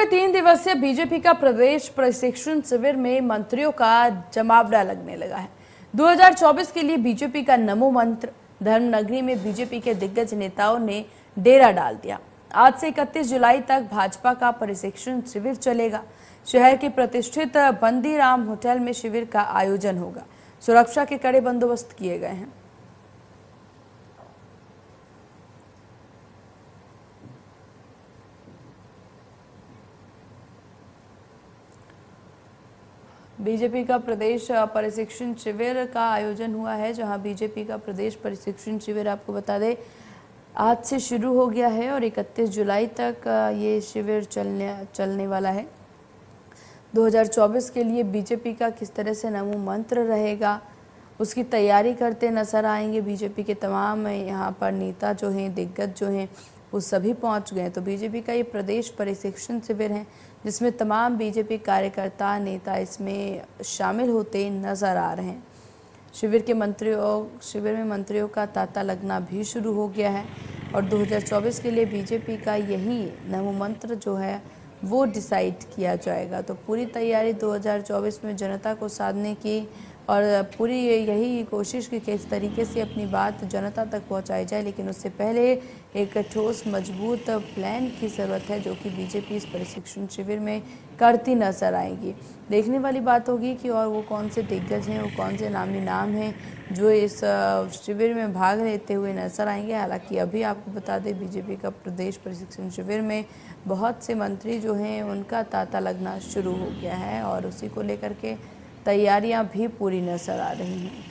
में तीन दिवसीय बीजेपी का प्रदेश प्रशिक्षण शिविर में मंत्रियों का जमावड़ा लगने लगा है। 2024 के लिए बीजेपी का नमो मंत्र, धर्मनगरी में बीजेपी के दिग्गज नेताओं ने डेरा डाल दिया। आज से 31 जुलाई तक भाजपा का प्रशिक्षण शिविर चलेगा। शहर के प्रतिष्ठित बंदीराम होटल में शिविर का आयोजन होगा। सुरक्षा के कड़े बंदोबस्त किए गए हैं। बीजेपी का प्रदेश प्रशिक्षण शिविर का आयोजन हुआ है, जहाँ बीजेपी का प्रदेश प्रशिक्षण शिविर आपको बता दें, आज से शुरू हो गया है और 31 जुलाई तक ये शिविर चलने चलने वाला है। 2024 के लिए बीजेपी का किस तरह से नमो मंत्र रहेगा, उसकी तैयारी करते नज़र आएँगे बीजेपी के तमाम यहाँ पर नेता जो हैं, दिग्गज जो हैं। वो सभी पहुँच गए तो बीजेपी का ये प्रदेश प्रशिक्षण शिविर है, जिसमें तमाम बीजेपी कार्यकर्ता, नेता इसमें शामिल होते नज़र आ रहे हैं। शिविर के मंत्रियों, शिविर में मंत्रियों का तांता लगना भी शुरू हो गया है और 2024 के लिए बीजेपी का यही नमो मंत्र जो है, वो डिसाइड किया जाएगा। तो पूरी तैयारी 2024 में जनता को साधने की और पूरी यही कोशिश की कि इस तरीके से अपनी बात जनता तक पहुंचाई जाए, लेकिन उससे पहले एक ठोस, मज़बूत प्लान की ज़रूरत है जो कि बीजेपी इस प्रशिक्षण शिविर में करती नज़र आएगी। देखने वाली बात होगी कि और वो कौन से दिग्गज हैं, वो कौन से नामी नाम हैं जो इस शिविर में भाग लेते हुए नज़र आएँगे। हालाँकि अभी आपको बता दें बीजेपी का प्रदेश प्रशिक्षण शिविर में बहुत से मंत्री जो हैं, उनका तांता लगना शुरू हो गया है और उसी को लेकर के तैयारियाँ भी पूरी नज़र आ रही हैं।